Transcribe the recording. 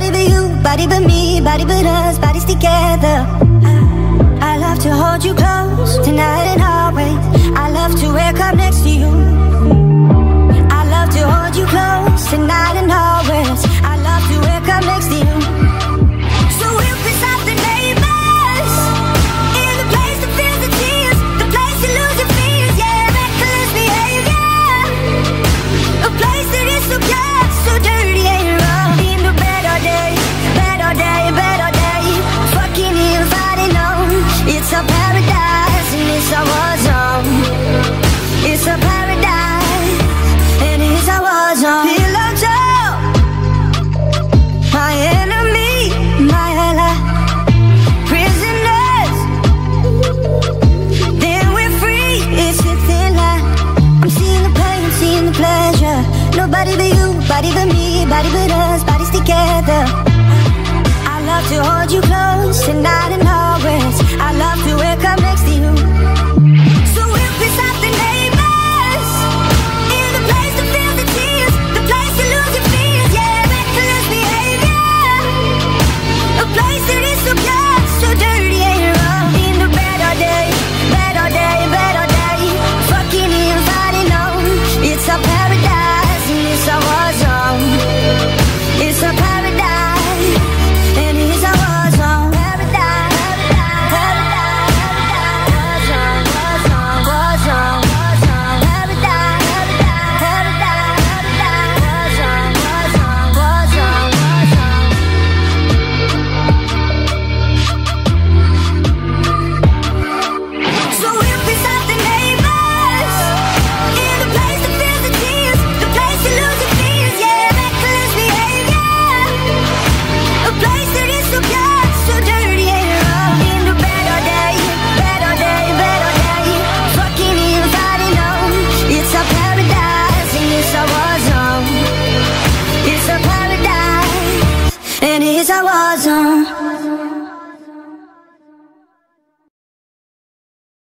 Body but you, body but me, body but us, bodies together. I, I love to hold you close, tonight and always. I love to wake up next to you. paradise, and it's a war zone. It's a paradise, and war zone. My enemy, my ally. Prisoners, then we're free. It's a thin line. I'm seeing the pain, seeing the pleasure. Nobody but you, body but me, body but us, bodies together. I love to hold you. on